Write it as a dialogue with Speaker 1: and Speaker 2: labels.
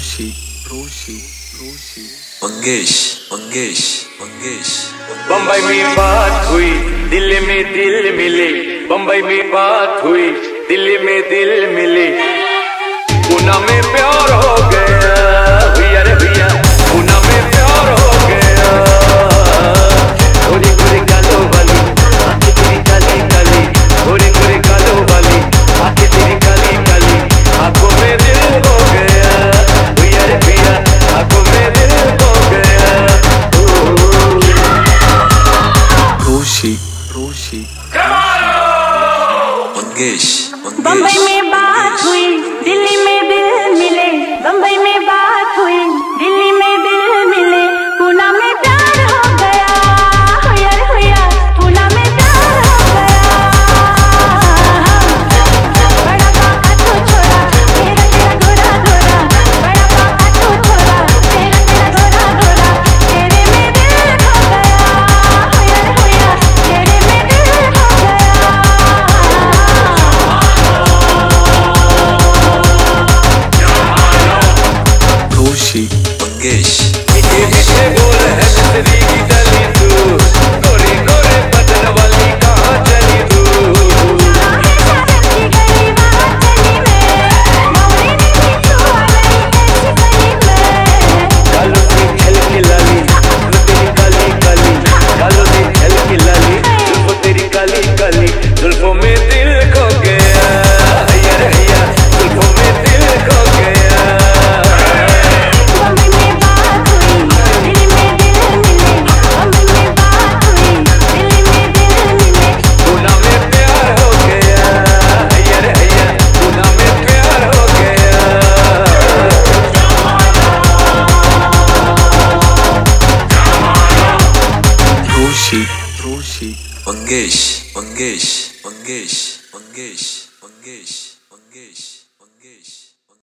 Speaker 1: रोशी रोशी रोशी
Speaker 2: मंगेश मंगेश मंगेश।
Speaker 3: बम्बई में बात हुई दिल में दिल मिले। बम्बई में बात हुई दिल में दिल मिले। पूना में प्यार
Speaker 1: रोशी।
Speaker 4: बम्बई में बात हुई दिल्ली
Speaker 3: मुकेश 씨, 드로우 씨, 원계 씨, 원계 씨, 원계
Speaker 1: 씨,
Speaker 2: 원계 씨, 원계 씨.